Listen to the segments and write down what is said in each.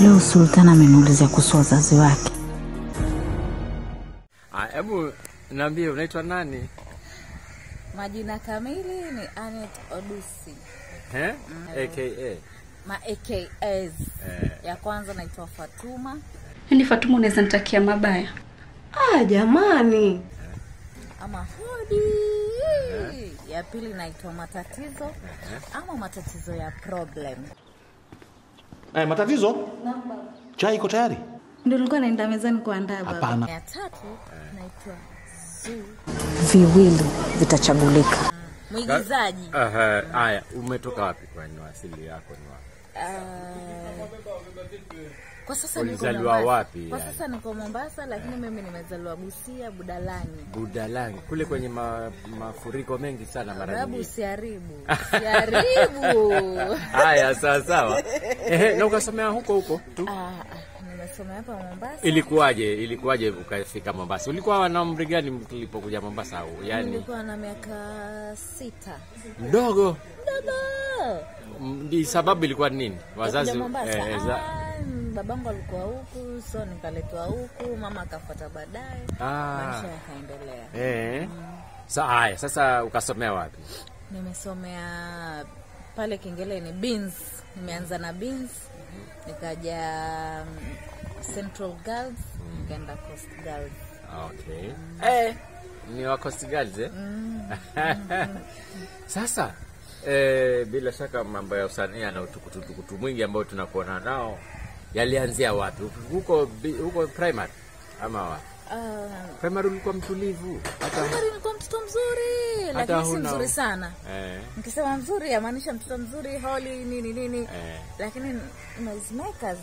Leo Sultan ameniulizia kuhusu wazazi wake. Ah, Hebu niambie unaitwa nani? Majina kamili ni Anet Odusi. Eh? AKA. Ma AKAs. Ya kwanza naitwa Fatuma. Yaani Fatuma unaweza nitakia mabaya. Ah, jamani. ama hodi. Ya pili naitwa matatizo ama matatizo ya problem. Eh, matatizo? Chai iko tayari? Ndio nilikuwa naenda mezani kuandaa baba. Hapana. Ya tatu naitwa Zu, Viwili vitachagulika. mwigizaji. Aha, haya, umetoka wapi kwani asili yako ni wapi? Ah, kwa sasa Ulizaliwa wapi, Kwa sasa niko Mombasa, lakini mimi nimezaliwa Busia, Budalani. Budalangi kule kwenye ma, mafuriko mengi sana mara nyingi. Babu, siharibu siharibu. Haya, sawa sawa. Ehe, na ukasomea huko huko tu. Ah, ah, nimesomea hapa Mombasa. Ilikuwaje? Ilikuwaje ukafika Mombasa? Ulikuwa na umri gani mlipokuja Mombasa au? Yaani Nilikuwa na miaka sita. mdogo. mdogo. Ndi sababu ilikuwa nini? Wazazi eh, za, Ah, babangu alikuwa huku, so nikaletwa huku, mama akafuata baadaye. Ah. Maisha yakaendelea. eh. Mm. Sa, haya, sasa ukasomea wapi? Nimesomea pale Kingeleni Beans. Nimeanza na Beans, nikaja mm, Central Girls, nikaenda Coast Girls. Okay. Eh, ni wa Coast Girls eh? Sasa eh, bila shaka mambo ya usanii ana utukutukutu mwingi ambao tunakuona nao yalianzia wapi? Huko huko primary ama wapi? Uh, Primary ulikuwa mtulivu hata Primary ulikuwa mtoto mzuri, lakini si mzuri sana. eh, Nikisema mzuri yamaanisha mtoto mzuri, holi nini nini, eh. lakini noisemakers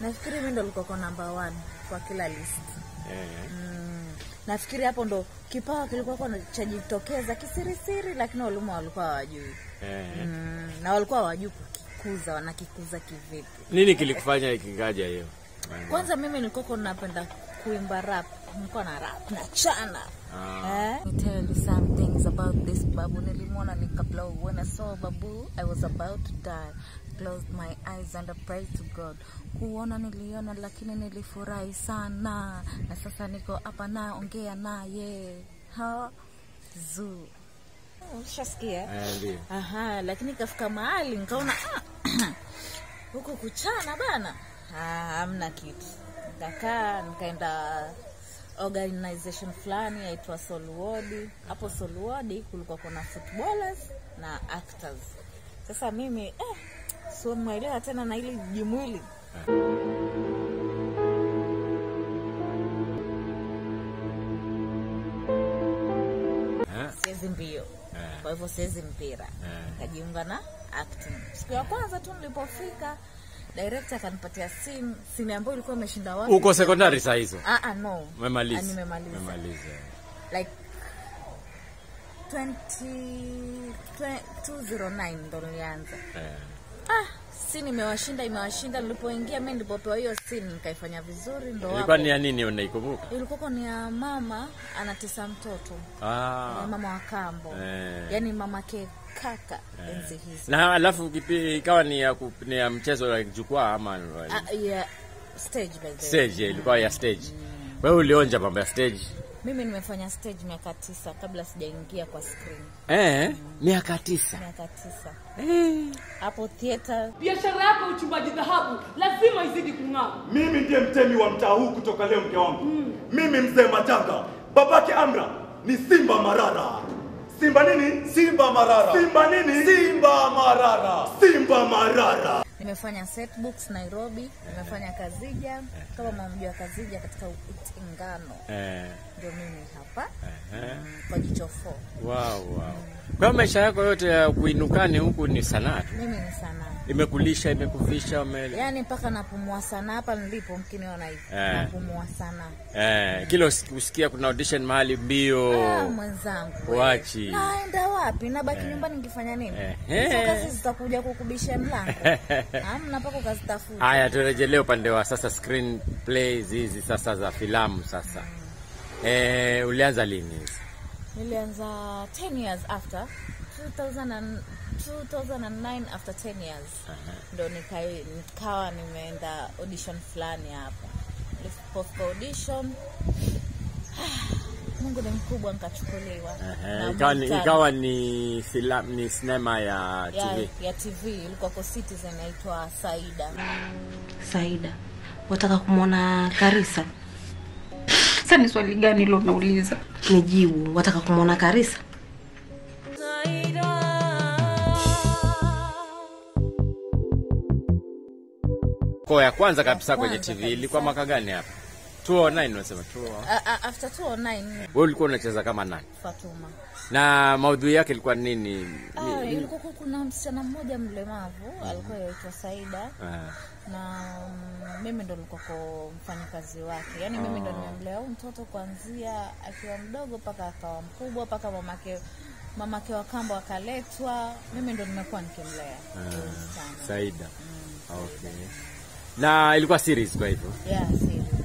nafikiri mimi ndo nilikuwa number one kwa kila list. Eh. Mm, nafikiri hapo ndo kipawa kilikuwa kwa chajitokeza kisirisiri, lakini walimu walikuwa wajui Eh. mm, na walikuwa hawajui kukikuza, wanakikuza kivipi. Nini kilikufanya ikingaja hiyo? Kwanza mimi nilikoko napenda kuimba rap, nilikuwa na rap na chana eh? Let tell you some things about this babu. Nilimwona nikablow when I saw babu I was about to die. Closed my eyes and I prayed to God. Kuona niliona, lakini nilifurahi sana, na sasa niko hapa naongea naye ha zu Ushasikia? Eh, ndio. Aha, lakini kafika mahali nikaona ah, huku kuchana bana, ah, hamna kitu. Nikakaa nikaenda organization fulani yaitwa Solwodi. Hapo Solwodi kulikuwa kuna footballers na actors. Sasa mimi eh, sio mwelewa tena na hili jimwili Eh? mbio mbio, kwa hivyo siwezi mpira. Nikajiunga na acting. Siku ya kwanza tu nilipofika, director akanipatia simu, simu ambayo ilikuwa imeshinda wapi? Uko sekondari saa hizo? Ah, ah, no. Umemaliza? Ah, nimemaliza. Umemaliza. Like 20, 209 ndo nilianza. Yeah. Ah, scene imewashinda imewashinda. Nilipoingia mimi nilipopewa hiyo sini nikaifanya vizuri, ndo Ilikuwa ni ya nini unaikumbuka? Ilikuwa ni ya mama anatesa mtoto, Ah. mama wa kambo, Eh. yaani mama ke kaka enzi hizo. Na alafu kipi ikawa ni ya, ku- ni ya mchezo wa jukwaa ama Ah, yeah, stage by the way. stage, ilikuwa ya stage. mm. Wewe ulionja mambo ya stage? Mimi nimefanya stage miaka tisa kabla sijaingia kwa screen. Eh, miaka tisa. Miaka tisa Eh. hapo theater. biashara yako ya uchimbaji dhahabu lazima izidi kung'aa. Mimi ndiye mtemi wa mtaa huu kutoka leo, mke wangu. mm. Mimi mzee Matanga, babake Amra ni Simba Marara. Simba nini? Simba Marara. Simba nini? Simba Marara. Simba Marara. Nimefanya setbooks Nairobi, nimefanya Kazija kama mamjua Kazija katika Utengano, Eh. ndio mimi hapa Eh. mm, kwa jicho fo. Wow, wow. Kwa maisha yako yote ya kuinukani huku ni sanaa tu. Mimi ni sanaa, Imekulisha, imekuvisha, mele. Yani mpaka napumua sana hapa nilipo, mkiniona hivi Eh. napumua sana. Eh, kila usiki- usikia kuna audition mahali mbio. Ah, mwenzangu Wachi. naenda wapi? Nabaki eh, nyumbani nikifanya nini? Eh. so kazi zitakuja kukubisha mlango, hamna mpaka ukazitafuta. Haya, turejelee upande wa sasa screen plays hizi sasa za filamu sasa. mm. Eh, ulianza lini hizi? Nilianza 10 years after 2000 and 2009 after 10 years. Ndo nika, nikawa nimeenda audition fulani hapa. Niliposta audition. Mungu ni mkubwa nikachukuliwa. Uh-huh. ikawa, ni, filamu ni sinema ya ya, TV. ya tv ilikuwa kwa citizen inaitwa saida. Saida, wataka kumwona Karisa? sa ni swali gani ilo nauliza? Ni Nijibu, wataka kumwona Karisa? Kwa ya kwanza kabisa kwenye TV ilikuwa mwaka gani hapa? 209 unasema 209. A- a- after 209 Wewe ulikuwa unacheza kama nani? fatuma Na maudhui yake ilikuwa nini? Ah, ilikuwa kuna msichana mmoja mlemavu alikuwa yaitwa Saida Ah, na mm, mimi ndo nilikuwako mfanyakazi wake, yaani mimi ndo nimemlea huyu mtoto kuanzia akiwa mdogo mpaka akawa mkubwa mpaka mamake mamake wa kambo akaletwa, mimi ndo nimekuwa nikimlea Ah. Saida. Saida. Okay. Na ilikuwa series kwa hivyo. Yeah.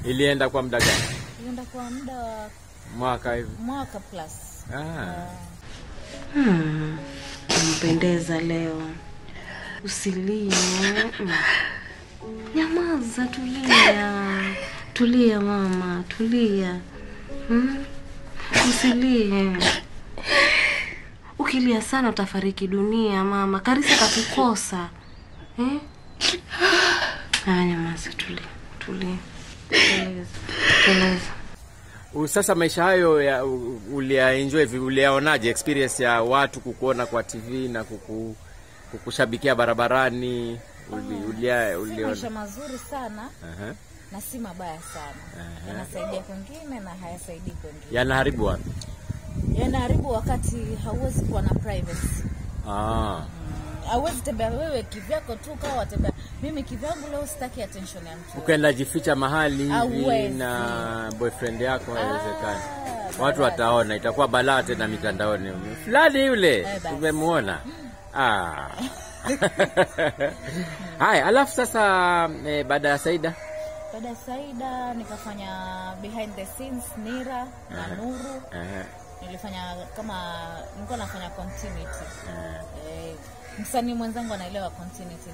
Ilienda kwa muda gani? Ilienda kwa muda wa Mwaka hivi. mwaka plus. Ah. Hmm, Mpendeza leo. Usilie. Nyamaza, tulia. Tulia mama, tulia. Hmm? Usilie. Ukilia sana utafariki dunia mama. Karisa katukosa. Eh? Ah, nyamaza, tulia. Tulia. Tueleza. Tueleza. Sasa maisha hayo ya uliyaenjoy vi uliyaonaje experience ya watu kukuona kwa TV na kuku, kukushabikia barabarani uli, ulia, Si uliona maisha mazuri sana uh-huh. na si mabaya sana. Yanasaidia kwengine na hayasaidii kwengine. yanaharibu wapi? yanaharibu wakati hauwezi kuwa na privacy Ah. Hauwezi tembea wewe kivyako tu kawa watembea. Mimi kivyangu leo sitaki attention ya mtu. Ukaenda jificha mahali hivi na boyfriend yako haiwezekani. Ah, Watu wataona, itakuwa balaa tena mitandaoni. Fulani yule tumemwona. tumemuona. Ah. Haya, alafu sasa eh, baada ya Saida? Baada ya saida nikafanya behind the scenes nira na nuru eh, nilifanya kama nilikuwa nafanya continuity. Eh, msanii mwenzangu anaelewa continuity.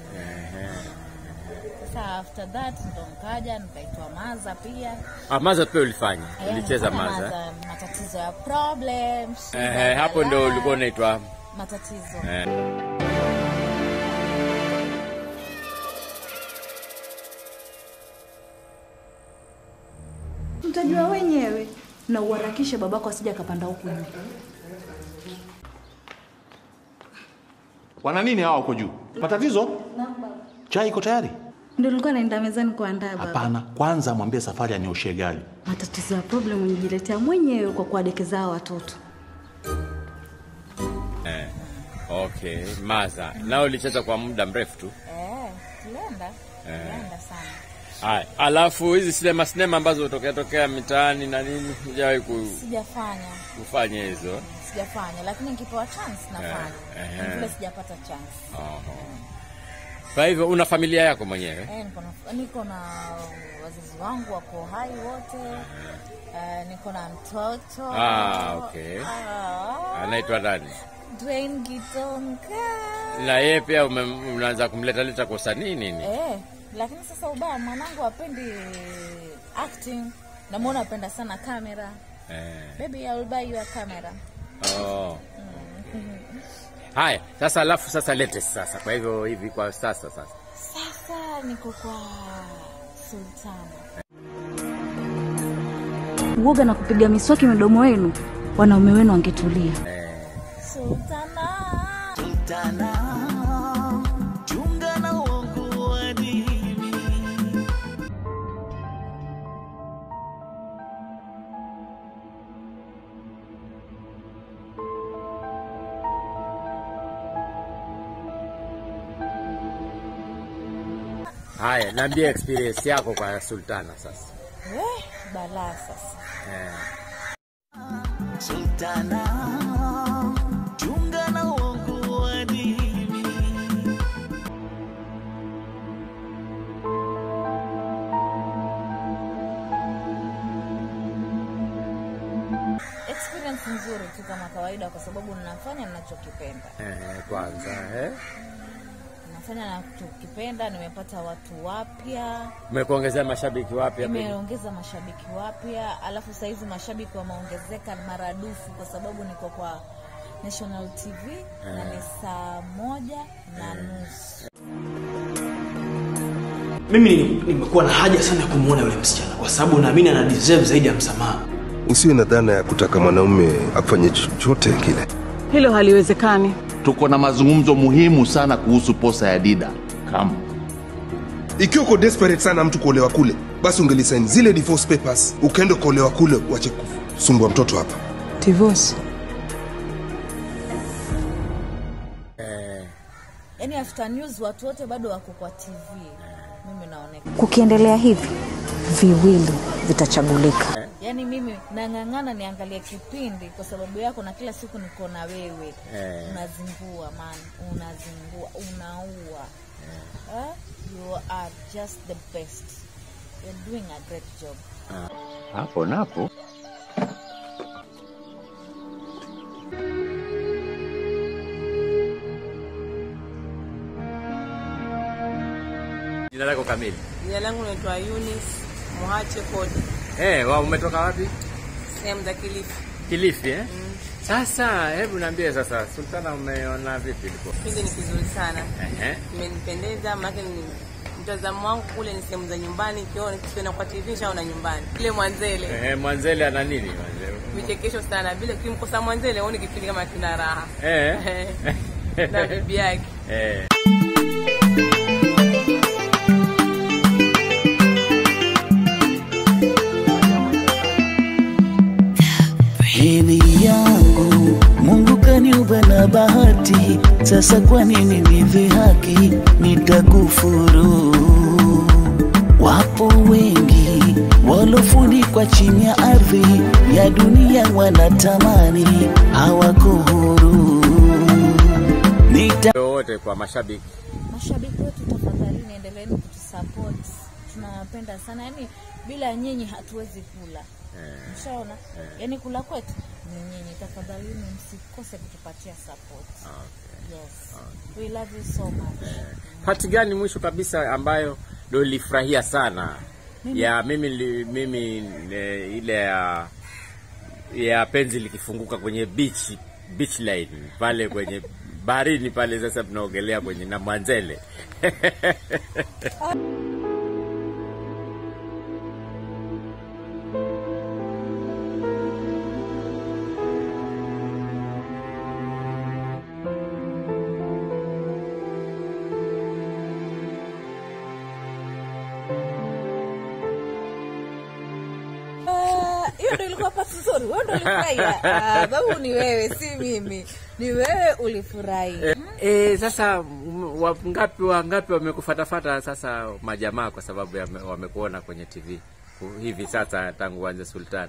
Sasa after that ndo nkaja nikaitwa maza pia. Ah, Maza pia ulifanya, ulicheza Maza. matatizo ya problem Eh, hapo ndo ulikuwa unaitwa? Matatizo. Eh, Mtajua wenyewe na uharakishe babako asije akapanda huku. juu. Wana nini hawa huko juu? Matatizo? Chai iko tayari? Ndio nilikuwa naenda mezani kuandaa baba. Hapana, kwanza mwambie safari anioshie gari. Matatizo ya problem unijiletea mwenyewe kwa kuwadekeza hao watoto. eh. Okay, Maza. Nao ulicheza kwa muda mrefu tu. Eh, tulienda tulienda sana Haya, alafu hizi sinema sinema ambazo hutokea tokea mitaani na nini, hujawahi ku, sijafanya kufanya hizo? sijafanya lakini nikipewa chance nafanya Eh, eh. vile sijapata chance. Kwa hivyo una familia yako mwenyewe? eh, niko na niko wazazi wangu wako hai wote eh, niko na mtoto Ah, okay. Ah, Anaitwa nani? Dwayne Gitonga Na yeye pia unaanza kumleta leta kwa usanii nini? eh, lakini sasa ubaya mwanangu apendi acting namwona apenda sana kamera Eh. baby I will buy you a camera Oh. Haya, sasa alafu sasa latest sasa. Kwa hivyo hivi kwa sasa sasa. sasa niko kwa sultana Uoga na kupiga miswaki midomo wenu, wanaume wenu wangetulia. sultana sultana Haya, niambie experience yako kwa Sultana sasa. eh, balaa sasa Eh. Sultana experience nzuri tu kama kawaida, kwa sababu ninafanya ninachokipenda, Eh, kwanza eh? Nafanya kukipenda, Nimepata watu wapya, Umekuongezea mashabiki wapya nimeongeza imeongeza mashabiki wapya, alafu sahizi mashabiki wameongezeka maradufu kwa sababu niko kwa National TV na ni saa moja na nusu. Mimi nimekuwa na haja sana ya kumwona yule msichana kwa sababu naamini ana deserve zaidi ya msamaha. Usiwe na dhana ya kutaka mwanaume afanye chochote kile. Hilo haliwezekani. Tuko na mazungumzo muhimu sana kuhusu posa ya Dida. Kama Ikiwa uko desperate sana mtu kuolewa kule, basi ungelisaini zile divorce papers, ukaenda kuolewa kule, uache kusumbua mtoto hapa. Divorce. Yaani after news watu wote bado wako kwa TV, mimi naonekana Kukiendelea hivi, viwili vitachagulika. yaani mimi nang'ang'ana niangalie kipindi kwa sababu yako, na kila siku niko na wewe Eh. unazingua man, unazingua, unaua eh? You are just the best. You're doing a great job. hapo napo Jina lako kamili? Jina langu naitwa Eunice Mohache Kodi, Eh, wa umetoka wapi? sehemu za Kilifi. Kilifi eh? Mm. Sasa hebu niambie sasa, Sultana umeona vipi ilikuwa? Kipindi ni kizuri sana, Ehe. kimenipendeza, maana ni mtazamo wangu kule ni sehemu za nyumbani, kiona kiona kwa TV shaona nyumbani. Ile Mwanzele Eh, Mwanzele ana nini Mwanzele? vichekesho sana, bila kimkosa Mwanzele huoni kipindi kama kina raha Eh. na bibi yake Eh. Sasa kwa nini nidhihaki? Nitakufuru. Wapo wengi walofunikwa chini ya ardhi ya dunia, wanatamani hawako huru. Nita wote kwa mashabiki Mashabiki tunawapenda sana. Yani bila nyinyi hatuwezi kula, mshaona? Yani kula kwetu ni nyinyi, tafadhalini msikose kutupatia support. Okay. Yes, Okay. we love you so much. pati gani mwisho kabisa ambayo ndo nilifurahia sana Mimi- ya mimi li, mimi ne, ile ya ya penzi likifunguka kwenye beach beach line pale kwenye barini pale sasa tunaogelea kwenye na Mwanzele ndo ilikuwa pati nzuri, wewe ndo ulifurahia. Ah, babu ni wewe, si mimi, ni wewe ulifurahi. Eh, eh, sasa wangapi wangapi wamekufatafata sasa majamaa kwa sababu wamekuona kwenye TV hivi sasa tangu wanze Sultan.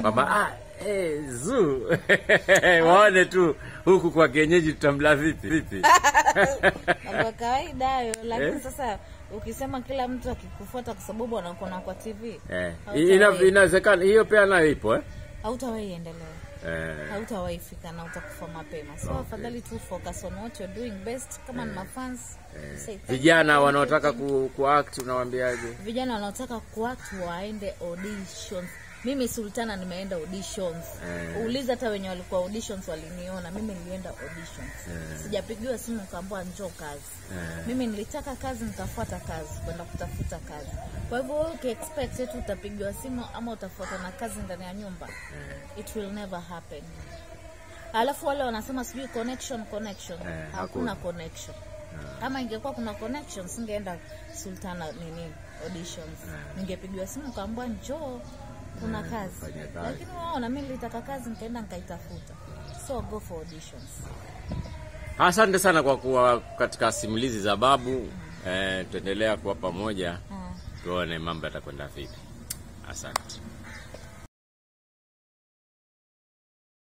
Kwamba ah, eh, zu. Waone tu huku kwa kienyeji tutamla vipi? Vipi? Kawaida hayo, lakini Eh? sasa ukisema kila mtu akikufuata kwa sababu anakuona kwa TV eh, ina- inawezekana hiyo pia nayo ipo eh? hautawahi endelea Eh, hautawahi fika na utakufa mapema so Okay. afadhali tu focus on what you're doing best kama ni mafans eh. vijana wanaotaka ku, ku, act unawaambiaje? vijana wanaotaka ku act waende auditions mimi sultana nimeenda auditions. Mm. uliza hata wenye walikuwa auditions waliniona. Mimi nilienda auditions. Mm. sijapigiwa simu kaambua njoo kazi. Mm. mimi nilitaka kazi nikafuata kazi kwenda kutafuta kazi. Kwa hivyo wewe ukiexpect eti utapigiwa simu ama utafuata na kazi ndani ya nyumba it will never happen. Alafu wale wanasema sijui connection connection. Eh, hakuna. Connection. Kama ingekuwa kuna connection singeenda sultana nini auditions. Ningepigiwa simu kaambua njoo kuna kazi. Lakini waona mi nilitaka kazi nikaenda nikaitafuta. So go for auditions. Asante sana kwa kuwa katika simulizi za babu. Eh, tuendelea kuwa pamoja. Tuone mambo yatakwenda vipi. Asante